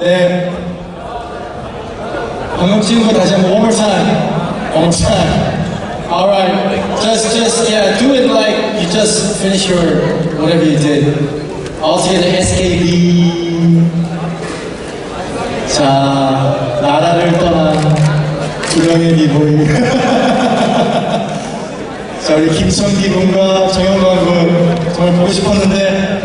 네. 방금 찍은 거 다시 한번 one more time. One more time. Alright. Just, just, yeah, do it like you just finish your, whatever you did. All together, SKB. 자, 나라를 떠난 두명의 미보이. 자, 우리 김성기 군과 정영광 군 정말 보고 싶었는데